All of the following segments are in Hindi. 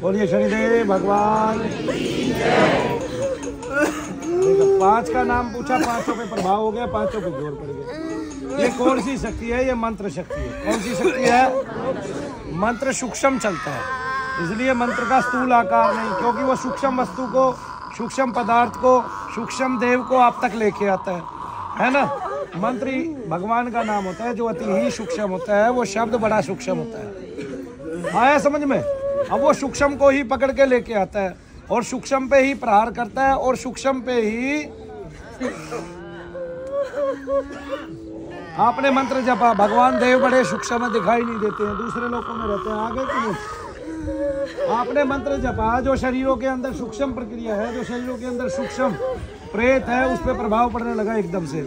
बोलिए शनिदेव भगवान। देखो, पाँच का नाम पूछा पाँचों पे प्रभाव हो गया पाँचों पे ज़ोर पड़ गया। ये कौन सी शक्ति है? ये मंत्र शक्ति है। कौन सी शक्ति है? मंत्र सूक्ष्म चलता है। इसलिए मंत्र का स्थूल आकार नहीं क्योंकि वो सूक्ष्म वस्तु को सूक्ष्म पदार्थ को सूक्ष्म देव को आप तक लेके आता है। है ना? मंत्र भगवान का नाम होता है जो अति ही सूक्ष्म होता है वो शब्द बड़ा सूक्ष्म होता है। आया समझ में? अब वो सूक्ष्म को ही पकड़ के लेके आता है। और सूक्ष्म पे ही प्रहार करता है और सूक्ष्म पे ही आपने मंत्र जपा। भगवान देव बड़े सूक्ष्म दिखाई नहीं देते हैं। दूसरे लोगों में रहते हैं। आगे कि नहीं। आपने मंत्र जपा, जो शरीरों के अंदर सूक्ष्म प्रक्रिया है, जो शरीरों के अंदर सूक्ष्म प्रेत है, उस पर प्रभाव पड़ने लगा एकदम से।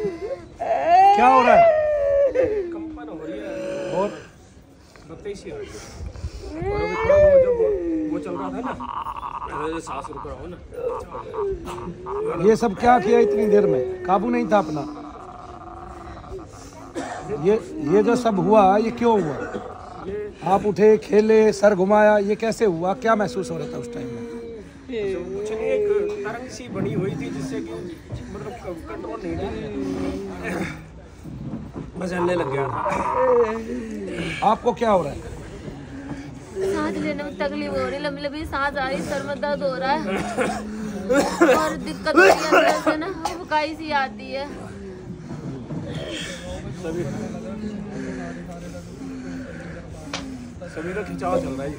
क्या हो रहा है कंपन हो रही है और बत्ती सी आ रही है और अभी थोड़ा वो जो वो- वो चल रहा था ना अरे सांस रुक रहा हो ना ये सब क्या किया इतनी देर में? काबू नहीं था अपना। ये ये जो सब हुआ ये क्यों हुआ? आप उठे खेले सर घुमाया ये कैसे हुआ? क्या महसूस हो रहा था उस टाइम में? कुछ एक तरंग सी बनी हुई थी जिससे कि मतलब कंट्रोल नहीं रही लग गया आपको क्या हो रहा है? सांस लेने में तकलीफ़ हो रही लंबी लंबी सांस आ रही सर में दर्द हो रहा है। और दिक्कत से ना बुकाई सी आती है। सभी का खिंचाव चल रहा है।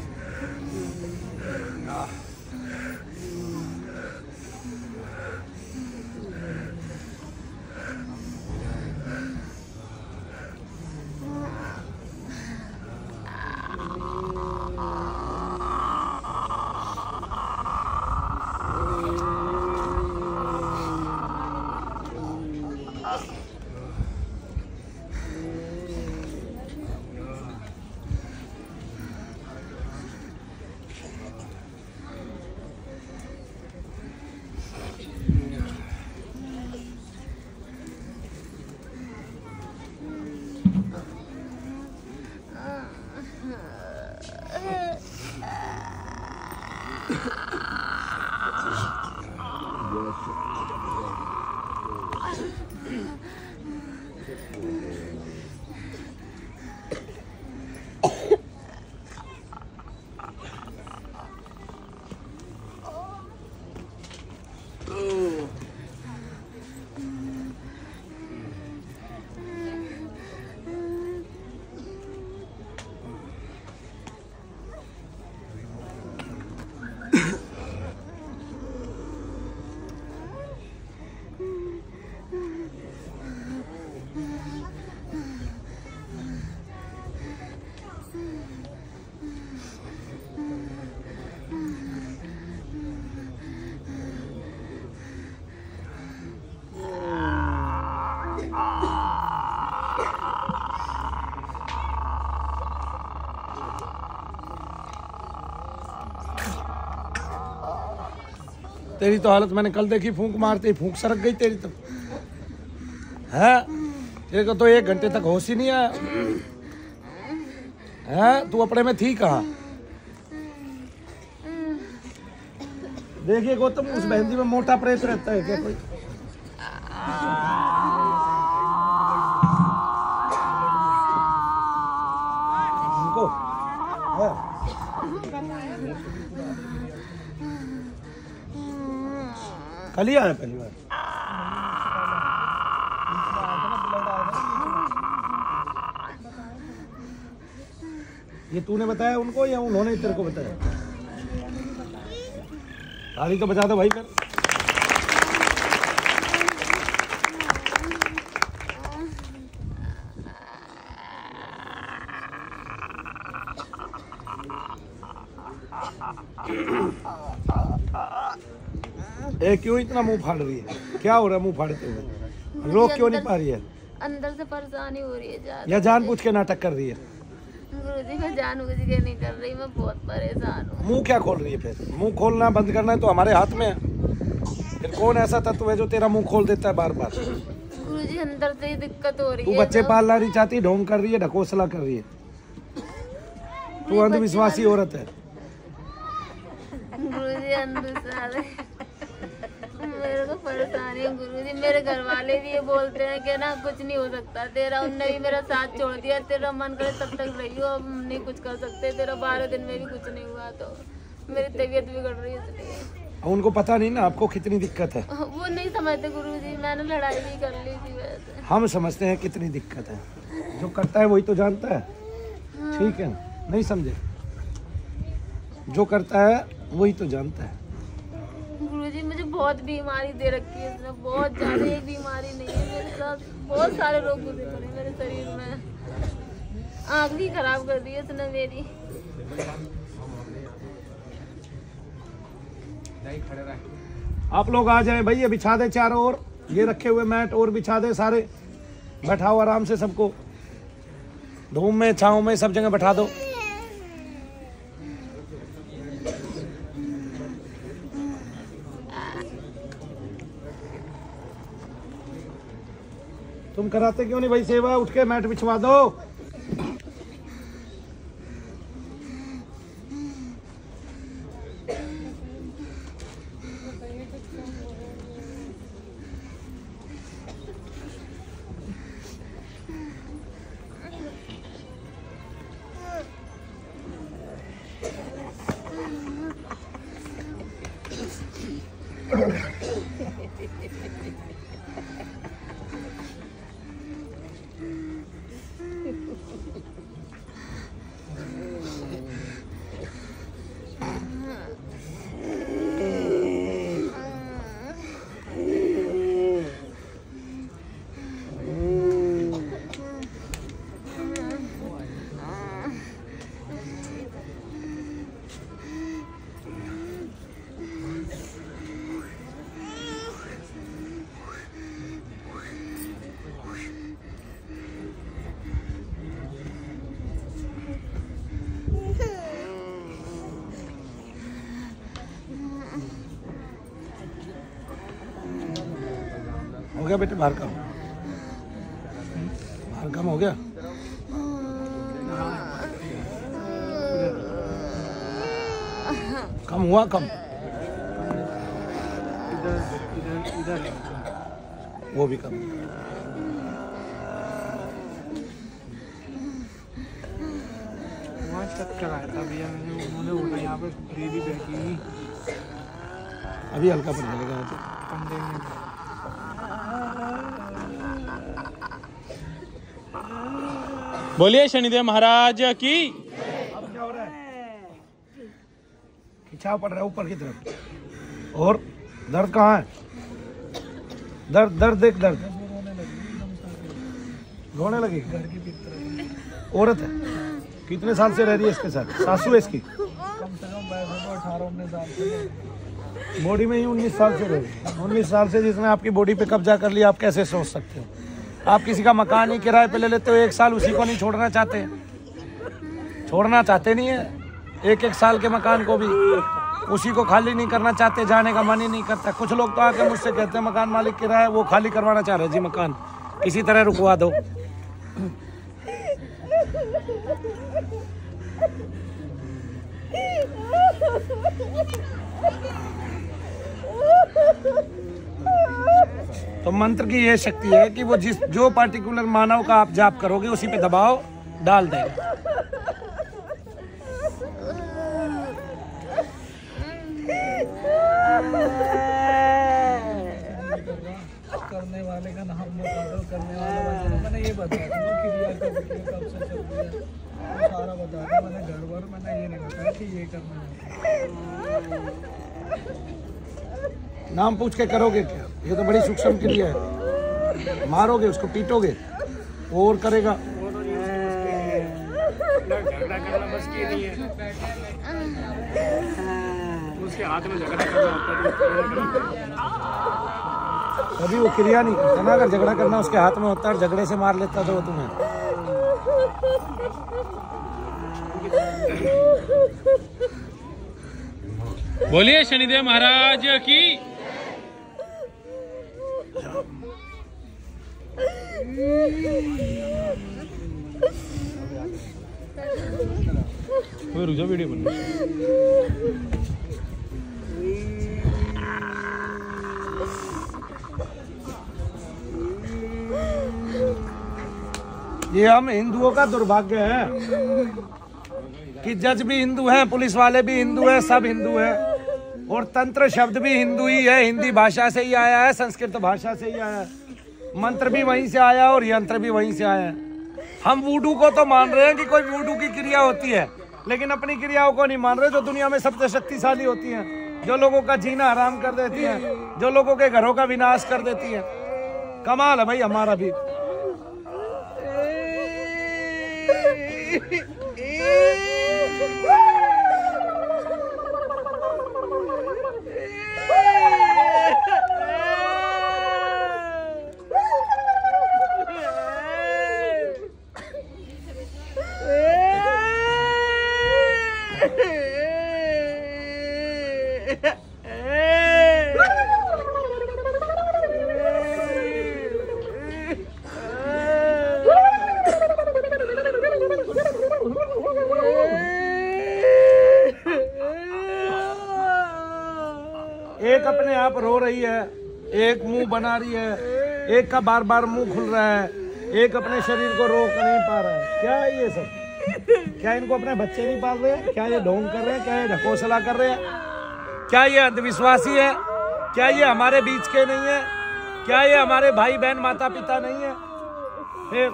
तेरी तो हालत मैंने कल देखी, फूंक मारते ही फूंक सरक गई तेरी तो। है? तेरे को तो एक घंटे तक होश ही नहीं आया। हैं? तू अपने में थी कहा? देखिए गौतम, उस मेहंदी में मोटा प्रेस रहता है क्या कोई? है? कल ही आया पहली बार। ये तूने बताया उनको या उन्होंने तेरे को बताया? ताली तो बचा दो भाई फिर ए क्यों इतना मुँह फाड़ रही है? क्या हो रहा है मुँह फाड़ते हुए? रोक क्यों नहीं पा रही है? अंदर से परेशानी हो रही है या जानबूझ के नाटक कर रही है? गुरुजी मैं जानबूझ के नहीं कर रही मैं बहुत परेशान हूँ। मुँह क्या खोल रही है फिर? मुँह खोलना बंद करना है तो हमारे हाथ में है। फिर कौन ऐसा तत्व है जो तेरा मुँह खोल देता है बार बार? गुरुजी अंदर से ही दिक्कत हो रही तू है बच्चे पालना नहीं चाहती ढोंग कर रही है ढकोसला कर रही है। तू अंधविश्वासी औरत है। आ रहे मेरे को परेशानी है गुरु जी। मेरे घर वाले भी ये बोलते हैं कि ना कुछ नहीं हो सकता। तेरा उनने भी मेरा साथ छोड़ दिया। तेरा मन करे तब तक रही हो। अब नहीं कुछ कर सकते। तेरा बारह दिन में भी कुछ नहीं हुआ तो मेरी तबीयत बिगड़ रही है इसलिए। उनको पता नहीं ना आपको कितनी दिक्कत है। वो नहीं समझते गुरु जी। मैंने लड़ाई भी कर ली थी वैसे। हम समझते हैं कितनी दिक्कत है। जो करता है वही तो जानता है। ठीक हाँ। है। नहीं समझे। जो करता है वही तो जानता है। गुरुजी मुझे बहुत बीमारी दे रखी है इसने, बहुत ज़्यादा एक बीमारी नहीं है मेरे साथ। बहुत सारे रोग घुसे पड़े मेरे शरीर में। आँख भी खराब कर दी है इसने मेरी। आप लोग आ जाए, भैया बिछा दे चारों ओर। ये रखे हुए मैट और बिछा दे सारे। बैठाओ आराम से सबको। धूम में, छाँव में सब जगह बैठा दो। कराते क्यों नहीं भाई? सेवा उठ के मैट बिछवा दो। गया बेटे? बाहर काम। बाहर काम हो गया? कम हुआ कम। वो भी कम। वहाँ चेक कराया था भैया मैंने उन्होंने बोला यहाँ पे बैठी अभी हल्का पड़ जाएगा। कंधे में बोलिए शनिदेव महाराज की। अब क्या हो रहा है पड़ रहा है ऊपर की तरफ़। और दर्द कहाँ है? दर्द दर्द देख, दर्द। रोने लगी। औरत है। कितने साल से रह रही है इसके साथ? सासू है इसकी? कम से कम अठारह उन्नीस साल से बॉडी में ही उन्नीस साल से रह रही है। उन्नीस साल से जिसने आपकी बॉडी पे कब्जा कर लिया, आप कैसे सोच सकते हो? आप किसी का मकान ही किराए पे ले लेते हो, एक साल उसी को नहीं छोड़ना चाहते। छोड़ना चाहते नहीं है। एक एक साल के मकान को भी। उसी को खाली नहीं करना चाहते, जाने का मन ही नहीं करता। कुछ लोग तो आके मुझसे कहते हैं, मकान मालिक किराया वो खाली करवाना चाह रहे जी, मकान। किसी तरह रुकवा दो। तो मंत्र की ये शक्ति है कि वो जिस, जो पर्टिकुलर मानव का आप जाप करोगे, उसी पे दबाव डाल देगा। करने वाले का नाम करने वाला मैंने ये बता दूँगा क्रिया कब से चल रही है। सारा मैंने घर भर मैंने ये नहीं बताया कि ये करना है। नाम पूछ के करोगे क्या? ये तो बड़ी सूक्ष्म क्रिया है। मारोगे उसको, पीटोगे? वो और करेगा। कभी वो क्रिया नहीं करता ना। अगर झगड़ा करना उसके हाथ में होता और झगड़े से मार लेता तो वो तुम्हें। बोलिए, शनिदेव महाराज की रुक जा वीडियो बन ये हम हिंदुओं का दुर्भाग्य है कि जज भी हिंदू हैं, पुलिस वाले भी हिंदू हैं, सब हिंदू हैं। और तंत्र शब्द भी हिंदू ही है, हिंदी भाषा से ही आया है, संस्कृत भाषा से ही आया है। मंत्र भी वहीं से आया और यंत्र भी वहीं से आया। हम वूडू को तो मान रहे हैं कि कोई वूडू की क्रिया होती है, लेकिन अपनी क्रियाओं को नहीं मान रहे जो दुनिया में सबसे शक्तिशाली होती है, जो लोगों का जीना आराम कर देती है, जो लोगों के घरों का विनाश कर देती है। कमाल है भाई हमारा भी। एक अपने आप रो रही है, एक मुँह बना रही है, एक का बार बार मुँह खुल रहा है, एक अपने शरीर को रोक नहीं पा रहा है। क्या है ये सब? क्या इनको अपने बच्चे नहीं पाल रहे? क्या ये ढोंग कर रहे हैं? क्या ये ढकोसला कर रहे हैं? क्या ये अंधविश्वासी है? क्या ये हमारे बीच के नहीं है? क्या ये हमारे भाई बहन माता पिता नहीं है? फिर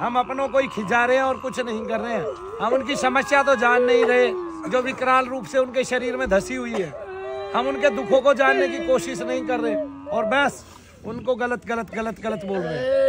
हम अपनों को ही खिंचा रहे हैं और कुछ नहीं कर रहे हैं। हम उनकी समस्या तो जान नहीं रहे, जो विकराल रूप से उनके शरीर में धसी हुई है। हम उनके दुखों को जानने की कोशिश नहीं कर रहे, और बस उनको गलत गलत गलत गलत बोल रहे हैं।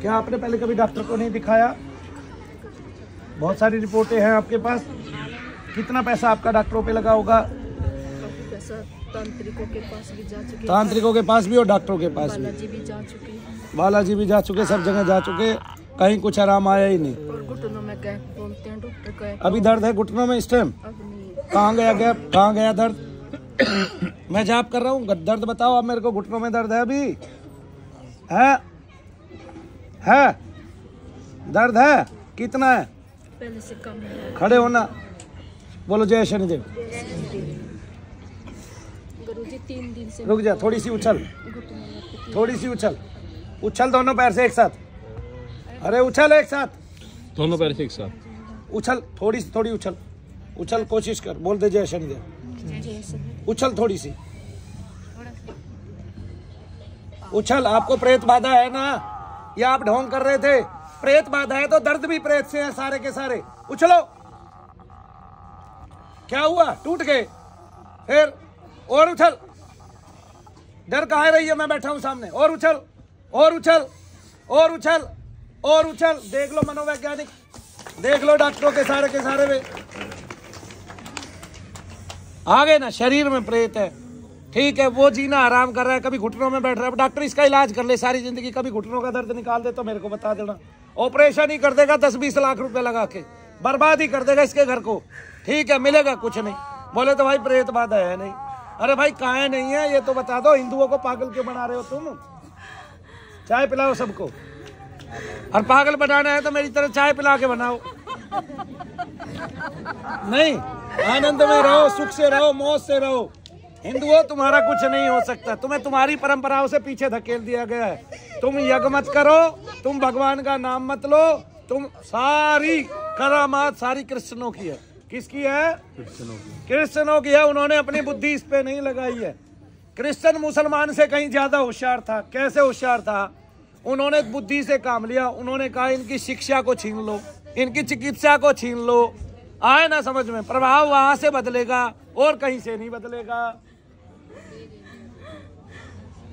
क्या आपने पहले कभी डॉक्टर को नहीं दिखाया? बहुत सारी रिपोर्टें हैं आपके पास। कितना पैसा आपका डॉक्टरों पे लगा होगा? तांत्रिकों के पास भी जा चुके तांत्रिकों के पास भी और डॉक्टरों के पास भी? बालाजी भी जा चुके बालाजी भी जा चुके सब जगह जा चुके कहीं कुछ आराम आया ही नहीं। और घुटनों में गैप बोलते हैं डॉक्टर अभी दर्द है घुटनों में इस टाइम कहाँ गया गैप? कहाँ गया दर्द? मैं जाप कर रहा हूँ दर्द बताओ आप मेरे को घुटनों में दर्द है अभी? है? है? दर्द है? कितना है? पहले से कम है। खड़े होना। बोलो जय शनिदेव। गुरु जी तीन दिन से रुक जा थोड़ी सी उछल। थोड़ी सी उछल। उछल दोनों पैर से एक साथ। अरे उछल एक साथ। दोनों पैर से एक साथ। उछल थोड़ी सी थोड़ी उछल। उछल कोशिश कर। बोल दे जय शनिदेव। उछल थोड़ी सी। उछल आपको प्रेत बाधा है ना? या आप ढोंग कर रहे थे। प्रेत बाधा है तो दर्द भी प्रेत से है सारे के सारे। उछलो। क्या हुआ? टूट गए। फिर और उछल। डर कहा रही है? मैं बैठा हूँ सामने। और उछल और उछल और उछल और उछल। देख लो मनोवैज्ञानिक। देख लो डॉक्टरों के सारे के सारे में आ गए ना, शरीर में प्रेत है। ठीक है, वो जीना आराम कर रहा है, कभी घुटनों में बैठ रहा है। डॉक्टर इसका इलाज कर ले, सारी ज़िंदगी। कभी घुटनों का दर्द निकाल दे तो मेरे को बता देना। ऑपरेशन ही कर देगा दस बीस लाख रुपए लगा के। बर्बाद ही कर देगा इसके घर को। ठीक है, मिलेगा कुछ नहीं। बोले तो भाई, प्रेत बाधा है नहीं। अरे भाई, कहा नहीं है? ये तो बता दो, हिंदुओं को पागल क्यों बना रहे हो तुम? चाय पिलाओ सबको। और पागल बनाना है तो मेरी तरह चाय पिला के बनाओ। नहीं, आनंद में रहो, सुख से रहो, मौज से रहो। हिंदुओं तुम्हारा कुछ नहीं हो सकता। तुम्हें तुम्हारी परंपराओं से पीछे धकेल दिया गया है। तुम यज्ञ मत करो तुम भगवान का नाम मत लो तुम सारी करामात सारी कृष्णों की है। किसकी है? कृष्णों की। है उन्होंने अपनी बुद्धि इस पे नहीं लगाई है। क्रिश्चन मुसलमान से कहीं ज़्यादा होशियार था। कैसे होशियार था? उन्होंने बुद्धि से काम लिया उन्होंने कहा इनकी शिक्षा को छीन लो इनकी चिकित्सा को छीन लो। आए ना समझ में प्रभाव वहाँ से बदलेगा और कहीं से नहीं बदलेगा।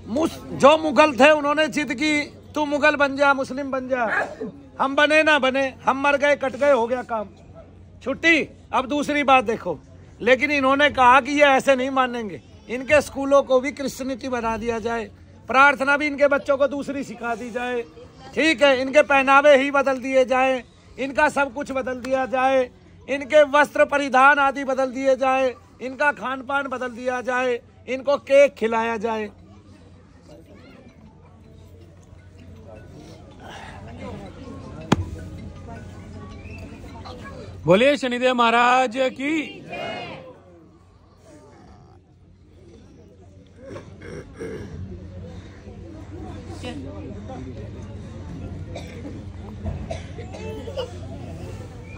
जो मुगल थे, उन्होंने जिद की, तू मुगल बन जा, मुस्लिम बन जा। हम बने ना बने, हम मर गए, कट गए, हो गया काम। छुट्टी, अब दूसरी बात देखो। लेकिन इन्होंने कहा कि ये ऐसे नहीं मानेंगे। इनके स्कूलों को भी क्रिश्चनिटी बना दिया जाए। प्रार्थना भी इनके बच्चों को दूसरी सिखा दी जाए। ठीक है, इनके पहनावे ही बदल दिए जाए। इनका सब कुछ बदल दिया जाए। इनके वस्त्र परिधान आदि बदल दिए जाए। इनका खान पान बदल दिया जाए। इनको केक खिलाया जाए। बोलिए शनिदेव महाराज की।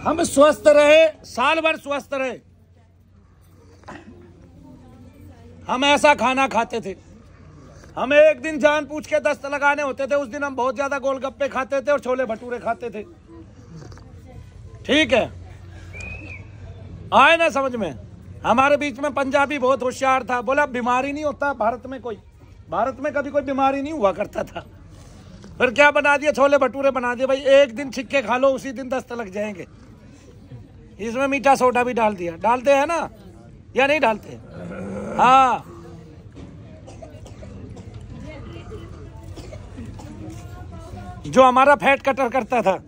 हम स्वस्थ रहे, साल भर स्वस्थ रहे। हम ऐसा खाना खाते थे। हमें एक दिन जान पूछ के दस्त लगाने होते थे, उस दिन हम बहुत ज़्यादा गोलगप्पे खाते थे और छोले भटूरे खाते थे। ठीक है। आए ना समझ में। हमारे बीच में पंजाबी बहुत होशियार था। बोला, बीमारी नहीं होता भारत में कोई। भारत में कभी कोई बीमारी नहीं हुआ करता था। फिर क्या बना दिया छोले भटूरे बना दिए। भाई, एक दिन छिक्के खा लो, उसी दिन दस्त लग जाएँगे। इसमें मीठा सोडा भी डाल दिया। डालते हैं ना? या नहीं डालते? हाँ। जो हमारा फैट कटर करता था।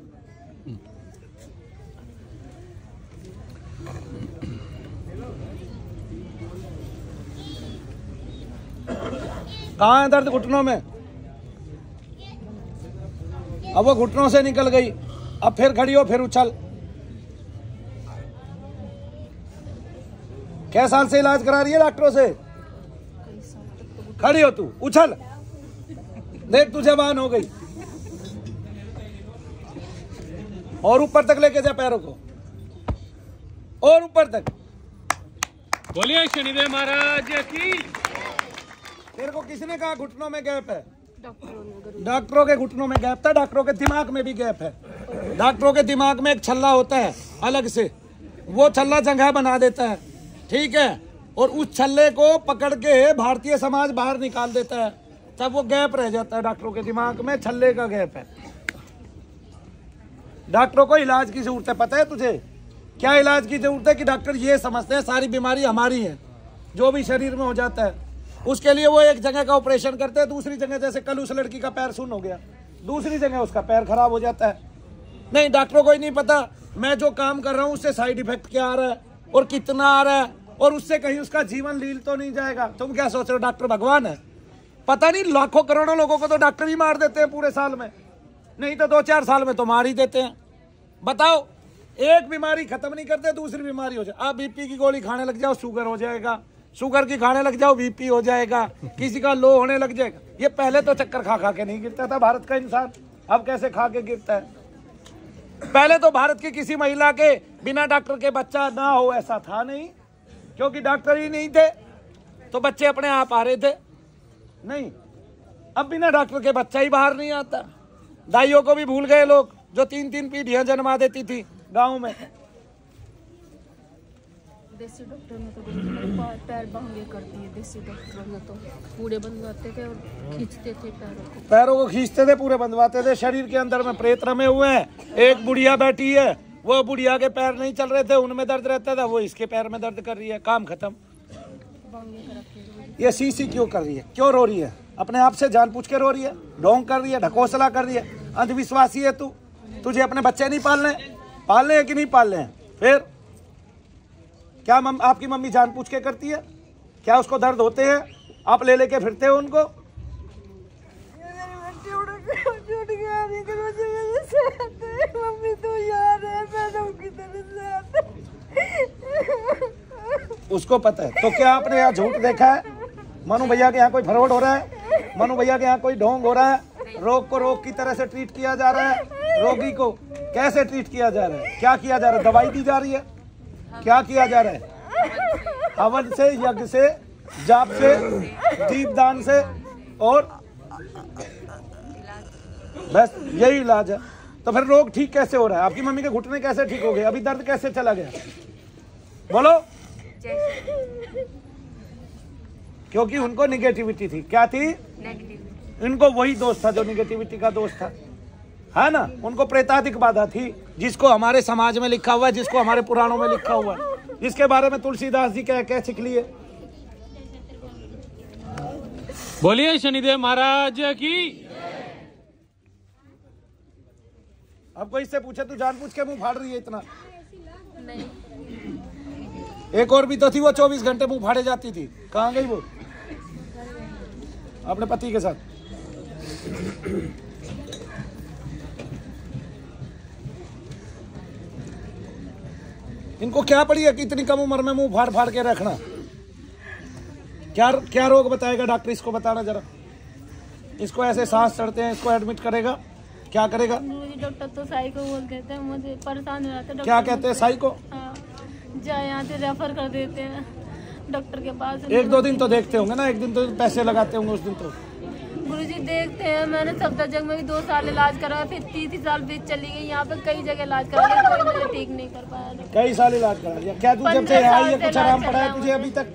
कहाँ है दर्द घुटनों में? अब वो घुटनों से निकल गई। अब फिर खड़ी हो, फिर उछल। क्या साल से इलाज करा रही है डॉक्टरों से? खड़ी हो तू, उछल। देख, तू जवान हो गई। और ऊपर तक लेके जा पैरों को। और ऊपर तक। बोलिए, शनिदेव महाराज, की तेरे को किसने कहा घुटनों में गैप है? डॉक्टरों के घुटनों में गैप था डॉक्टरों के दिमाग में भी गैप है। डॉक्टरों के दिमाग में एक छल्ला होता है अलग से। वो छल्ला जंघा बना देता है ठीक है? और उस छल्ले को पकड़ के भारतीय समाज बाहर निकाल देता है। तब वो गैप रह जाता है डॉक्टरों के दिमाग में छल्ले का गैप है। डॉक्टरों को इलाज की ज़रूरत है पता है तुझे? क्या इलाज की ज़रूरत है कि डॉक्टर ये समझते हैं सारी बीमारी हमारी है जो भी शरीर में हो जाता है। उसके लिए वो एक जगह का ऑपरेशन करते हैं, दूसरी जगह जैसे कल उस लड़की का पैर सुन हो गया। दूसरी जगह उसका पैर खराब हो जाता है। नहीं डॉक्टरों को ही नहीं पता, मैं जो काम कर रहा हूँ, उससे साइड इफ़ेक्ट क्या आ रहा है, और कितना आ रहा है, और उससे कहीं उसका जीवन लील तो नहीं जाएगा। तुम क्या सोच रहे हो डॉक्टर भगवान है? पता नहीं, लाखों करोड़ों लोगों को तो डॉक्टर ही मार देते हैं पूरे साल में। नहीं तो दो चार साल में तो मार ही देते हैं। बताओ, एक बीमारी खत्म नहीं करते, दूसरी बीमारी हो जाए। आप बीपी की गोली खाने लग जाओ शुगर हो जाएगा। शुगर की खाने लग जाओ बीपी हो जाएगा, किसी का लो होने लग जाएगा। ये पहले तो चक्कर खा खा के नहीं गिरता था भारत का इंसान। अब कैसे खा के गिरता है? पहले तो भारत की किसी महिला के बिना डॉक्टर के बच्चा ना हो, ऐसा था नहीं, क्योंकि डॉक्टर ही नहीं थे तो बच्चे अपने आप आ रहे थे। नहीं, अब बिना डॉक्टर के बच्चा ही बाहर नहीं आता। दाइयों को भी भूल गए लोग, जो तीन तीन पीढ़ियाँ जन्मा देती थी गाँव में। देसी डॉक्टर ने तो पैर बांगे कर दिए देसी डॉक्टर ने तो। पूरे बनवाते थे और खींचते थे पैरों को। पैरों को खींचते थे पूरे बंधवाते थे। शरीर के अंदर में प्रेत रमे हुए हैं। एक बुढ़िया बैठी है वो बुढ़िया के पैर नहीं चल रहे थे उनमें दर्द रहता था वो इसके पैर में दर्द कर रही है काम खत्म। हैं। ये सी सी क्यों कर रही है? क्यों रो रही है? अपने आप से जान पूछ के रो रही है ढोंग कर रही है ढकोसला कर रही है। अंधविश्वासी है तू। तुझे अपने बच्चे नहीं पालने। पालने हैं कि नहीं पालने हैं? फिर? क्या मम, आपकी मम्मी जान पूछ के करती है? क्या उसको दर्द होते हैं? आप ले लेके फिरते हो उनको? उसको पता है। तो क्या आपने यहाँ झूठ देखा है? मनु भैया के यहाँ कोई फ्रॉड हो रहा है? मनु भैया के यहाँ कोई ढोंग हो रहा है? रोग को रोग की तरह से ट्रीट किया जा रहा है? रोगी को कैसे ट्रीट किया जा रहा है? क्या किया जा रहा है? दवाई दी जा रही है? क्या किया जा रहा है? हवन से यज्ञ से जाप से दीपदान से और बस यही इलाज है। तो फिर रोग ठीक कैसे हो रहा है? आपकी मम्मी के घुटने कैसे ठीक हो गए? अभी दर्द कैसे चला गया? बोलो। क्योंकि उनको निगेटिविटी थी। क्या थी? इनको वही दोष था जो निगेटिविटी का दोष था। है ना? उनको प्रेताधिक बाधा थी जिसको हमारे समाज में लिखा हुआ है जिसको हमारे पुराणों में लिखा हुआ है। जिसके बारे में तुलसीदास जी क्या कह सिख लिए बोलिए शनिदेव महाराज की। अब कोई इससे पूछे तू जान पूछ के मुँह फाड़ रही है इतना। नहीं। एक और भी तो थी वो चौबीस घंटे मुँह फाड़े जाती थी। कहाँ गई वो? अपने पति के साथ। इनको क्या पड़ी है कि इतनी कम उम्र में मुँह फाड़ फाड़ के रखना? क्या क्या रोग बताएगा डॉक्टर? इसको बताना जरा। इसको ऐसे सांस चढ़ते हैं इसको एडमिट करेगा। क्या करेगा? डॉक्टर तो साई को बोल देते हैं मुझे परेशान हो जाते हैं क्या कहते हैं साई को हाँ जाए यहाँ से रेफर कर देते हैं डॉक्टर के पास। एक दो दिन तो देखते होंगे ना एक दिन तो पैसे लगाते होंगे उस दिन तो। गुरुजी देखते हैं मैंने सफदरजंग में भी दो साल इलाज कराया फिर तीस साल बीच चली गई यहाँ पे कई जगह इलाज कराया कोई मुझे ठीक नहीं कर पाया। कई साल इलाज करा लिया क्या तू जब से आई है कुछ आराम पड़ा है तुझे अभी तक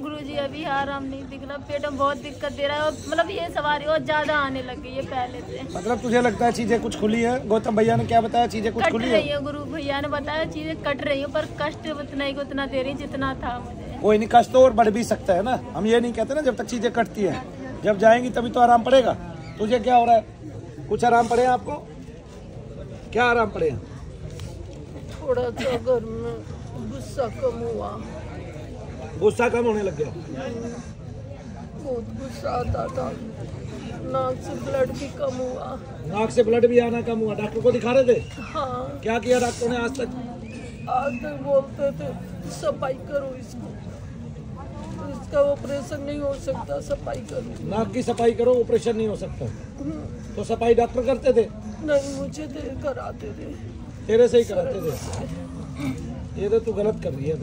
गुरुजी अभी आराम नहीं दिख रहा पेट में बहुत दिक्कत दे रहा है और मतलब ये सवारी और ज़्यादा आने लग गई है पहले से। मतलब तुझे लगता है चीज़ें कुछ खुली है? गौतम भैया ने क्या बताया चीज़ें कुछ खुली रही है? है गुरु भैया ने बताया चीज़ें कट रही है पर कष्ट उतना ही उतना दे रही जितना था मुझे। कोई नहीं कष्ट तो और बढ़ भी सकता है ना। हम ये नहीं कहते ना जब तक चीज़ें कटती है। जब जाएँगी तभी तो आराम पड़ेगा। तुझे क्या हो रहा है? कुछ आराम पड़े आपको? क्या आराम पड़े थोड़ा सा घर में गुस्सा कम हुआ। गुस्सा कम होने लग गया। बहुत गुस्सा आता था। नाक से ब्लड भी कम हुआ। नाक से ब्लड भी आना कम हुआ। डॉक्टर को दिखा रहे थे? हाँ। क्या किया डॉक्टर ने आज तक? आज तक बोलते थे सफ़ाई करो इसको। इसका ऑपरेशन नहीं हो सकता सफ़ाई करो। नाक की सफ़ाई करो ऑपरेशन नहीं हो सकता। तो सफ़ाई डॉक्टर करते थे? नहीं मुझे दे कराते थे। तेरे से ही कराते थे? ये तो तू गलत कर रही है।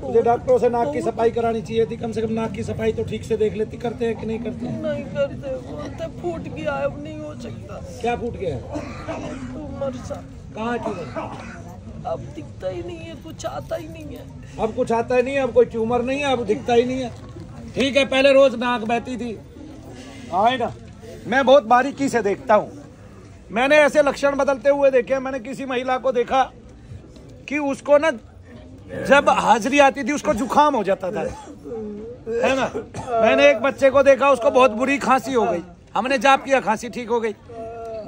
तुझे डॉक्टरों से नाक की सफ़ाई करानी चाहिए थी कम से कम नाक की सफ़ाई तो ठीक से देख लेती करते हैं कि नहीं करते हैं? नहीं करते बोलते फूट गया अब नहीं हो सकता। क्या फूट गया? है कहाँ ट्यूमर अब दिखता ही नहीं है, कुछ आता ही नहीं है। अब कुछ आता ही नहीं है, अब कोई ट्यूमर नहीं है, अब दिखता ही नहीं है। ठीक है, पहले रोज नाक बहती थी। आए ना मैं बहुत बारीकी से देखता हूँ। मैंने ऐसे लक्षण बदलते हुए देखे, मैंने किसी महिला को देखा कि उसको ना जब हाजिरी आती थी, उसको जुकाम हो जाता था। है ना? मैंने एक बच्चे को देखा, उसको बहुत बुरी खांसी हो गई। हमने जाप किया, खांसी ठीक हो गई।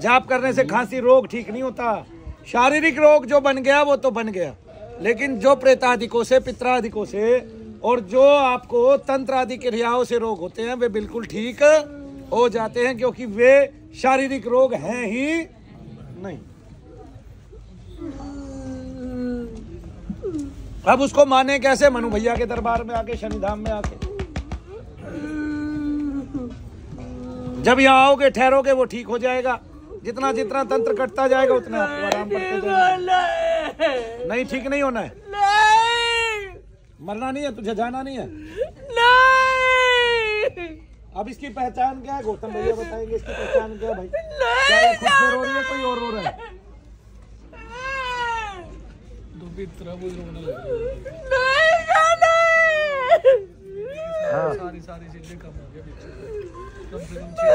जाप करने से खांसी, रोग ठीक नहीं होता। शारीरिक रोग जो बन गया, वो तो बन गया। लेकिन जो प्रेताधिकों से पित्राधिकों से और जो आपको तंत्र आदि क्रियाओं से रोग होते हैं, वे बिल्कुल ठीक हो जाते हैं क्योंकि वे शारीरिक रोग हैं ही नहीं। अब उसको माने कैसे, मनु भैया के दरबार में आके, शनिधाम में आके? जब यहाँ आओगे, ठहरोगे, वो ठीक हो जाएगा। जितना जितना तंत्र कटता जाएगा उतना आपको आराम करते नहीं ठीक नहीं होना है। मरना नहीं है तुझे जाना नहीं है। अब इसकी पहचान क्या है? गौतम भैया बताएँगे इसकी पहचान क्या है भाई? क्या ये खुद से रो रही है कोई और रो रहा है? दुबी तरह वो रोने लगे। हाँ। सारी सारी चीज़ें कम हो गई पीछे कम से कम छह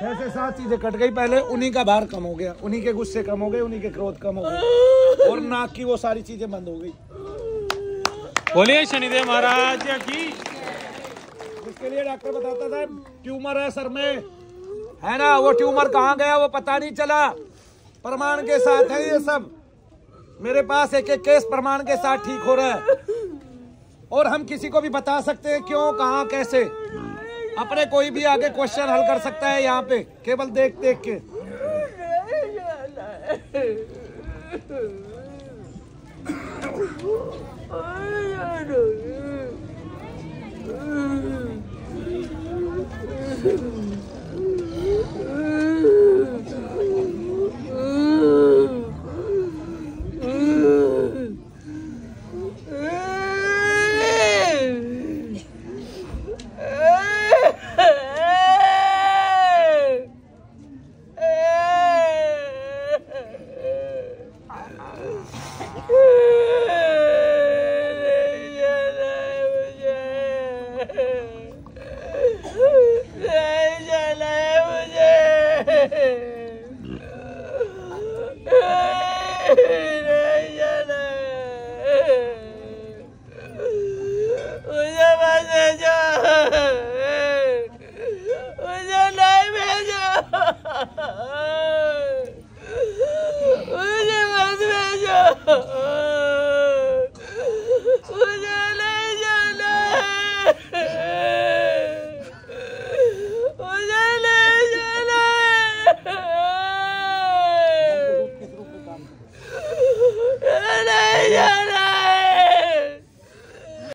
छह से सात चीज़ें कट गई पहले उन्हीं का भार कम हो गया उन्हीं के गुस्से कम हो गए उन्हीं के क्रोध कम हो गए। और नाक की वो सारी चीज़ें बंद हो गई। बोलिए शनिदेव महाराज की। उसके लिए डॉक्टर बताता था ट्यूमर है सर में। है ना वो ट्यूमर कहाँ गया वो पता नहीं चला। प्रमाण के साथ है ये सब। मेरे पास एक एक केस प्रमाण के साथ ठीक हो रहा है। और हम किसी को भी बता सकते हैं क्यों कहाँ कैसे? अपने कोई भी आगे क्वेश्चन हल कर सकता है यहाँ पे। केवल देख देख के। Oh,